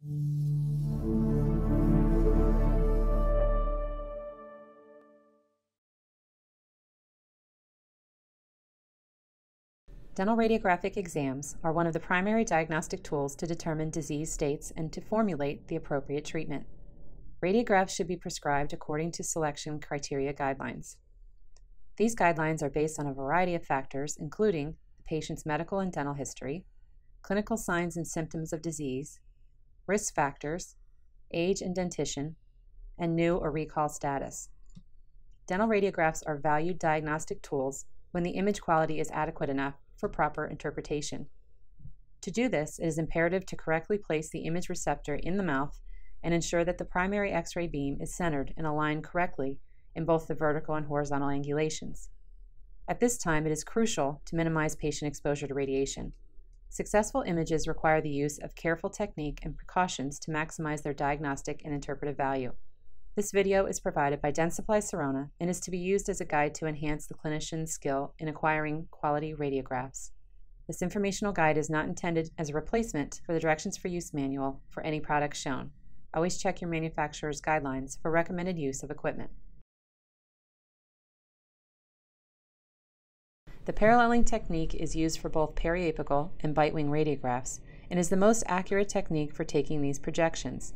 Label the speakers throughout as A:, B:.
A: Dental radiographic exams are one of the primary diagnostic tools to determine disease states and to formulate the appropriate treatment. Radiographs should be prescribed according to selection criteria guidelines. These guidelines are based on a variety of factors, including the patient's medical and dental history, clinical signs and symptoms of disease, risk factors, age and dentition, and new or recall status. Dental radiographs are valued diagnostic tools when the image quality is adequate enough for proper interpretation. To do this, it is imperative to correctly place the image receptor in the mouth and ensure that the primary X-ray beam is centered and aligned correctly in both the vertical and horizontal angulations. At this time, it is crucial to minimize patient exposure to radiation. Successful images require the use of careful technique and precautions to maximize their diagnostic and interpretive value. This video is provided by Dentsply Sirona and is to be used as a guide to enhance the clinician's skill in acquiring quality radiographs. This informational guide is not intended as a replacement for the Directions for Use manual for any product shown. Always check your manufacturer's guidelines for recommended use of equipment. The paralleling technique is used for both periapical and bite wing radiographs and is the most accurate technique for taking these projections.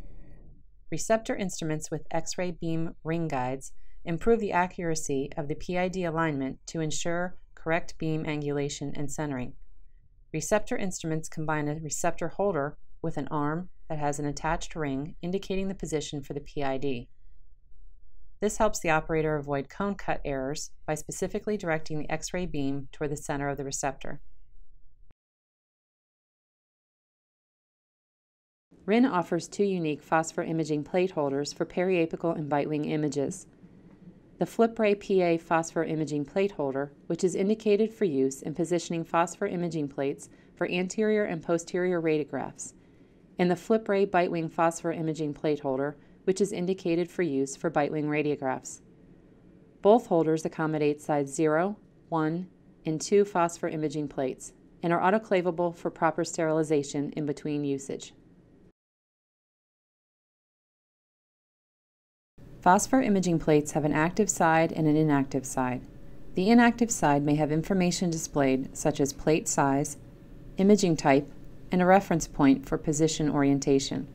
A: Receptor instruments with X-ray beam ring guides improve the accuracy of the PID alignment to ensure correct beam angulation and centering. Receptor instruments combine a receptor holder with an arm that has an attached ring indicating the position for the PID. This helps the operator avoid cone cut errors by specifically directing the X-ray beam toward the center of the receptor. RINN offers two unique phosphor imaging plate holders for periapical and bite wing images. The FlipRay PA phosphor imaging plate holder, which is indicated for use in positioning phosphor imaging plates for anterior and posterior radiographs, and the FlipRay bite wing phosphor imaging plate holder, which is indicated for use for bite wing radiographs. Both holders accommodate size 0, 1, and 2 phosphor imaging plates and are autoclavable for proper sterilization in between usage. Phosphor imaging plates have an active side and an inactive side. The inactive side may have information displayed such as plate size, imaging type, and a reference point for position orientation.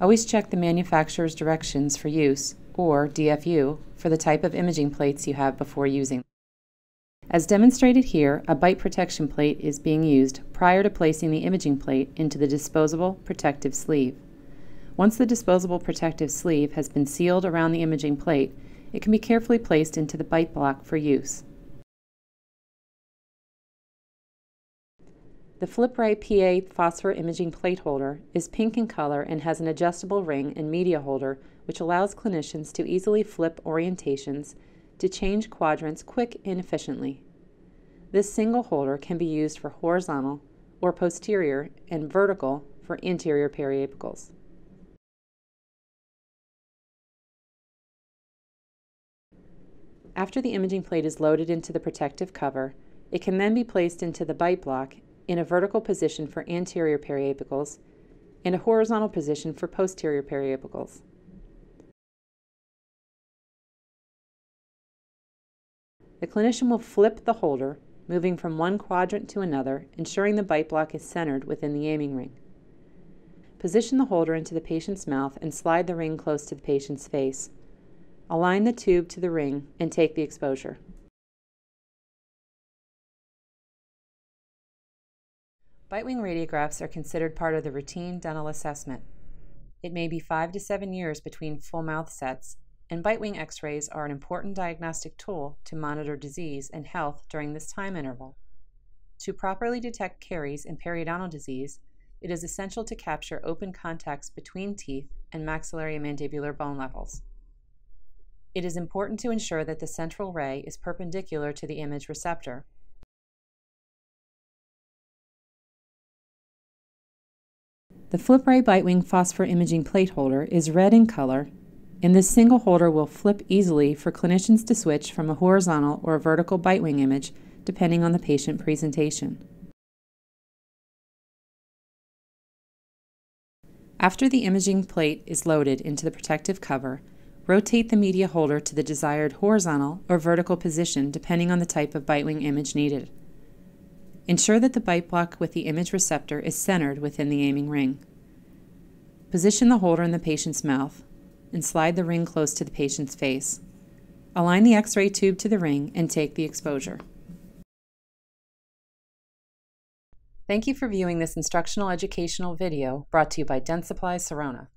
A: Always check the manufacturer's directions for use, or DFU, for the type of imaging plates you have before using. As demonstrated here, a bite protection plate is being used prior to placing the imaging plate into the disposable protective sleeve. Once the disposable protective sleeve has been sealed around the imaging plate, it can be carefully placed into the bite block for use. The FlipRay PA phosphor imaging plate holder is pink in color and has an adjustable ring and media holder which allows clinicians to easily flip orientations to change quadrants quick and efficiently. This single holder can be used for horizontal or posterior and vertical for anterior periapicals. After the imaging plate is loaded into the protective cover, it can then be placed into the bite block in a vertical position for anterior periapicals and a horizontal position for posterior periapicals. The clinician will flip the holder, moving from one quadrant to another, ensuring the bite block is centered within the aiming ring. Position the holder into the patient's mouth and slide the ring close to the patient's face. Align the tube to the ring and take the exposure. Bite wing radiographs are considered part of the routine dental assessment. It may be five to seven years between full mouth sets, and bite wing x rays are an important diagnostic tool to monitor disease and health during this time interval. To properly detect caries and periodontal disease, it is essential to capture open contacts between teeth and maxillary and mandibular bone levels. It is important to ensure that the central ray is perpendicular to the image receptor The FlipRay Bitewing Phosphor Imaging Plate Holder is red in color, and this single holder will flip easily for clinicians to switch from a horizontal or a vertical bitewing image depending on the patient presentation. After the imaging plate is loaded into the protective cover, rotate the media holder to the desired horizontal or vertical position depending on the type of bitewing image needed. Ensure that the bite block with the image receptor is centered within the aiming ring. Position the holder in the patient's mouth and slide the ring close to the patient's face. Align the X-ray tube to the ring and take the exposure. Thank you for viewing this instructional educational video brought to you by Dentsply Sirona.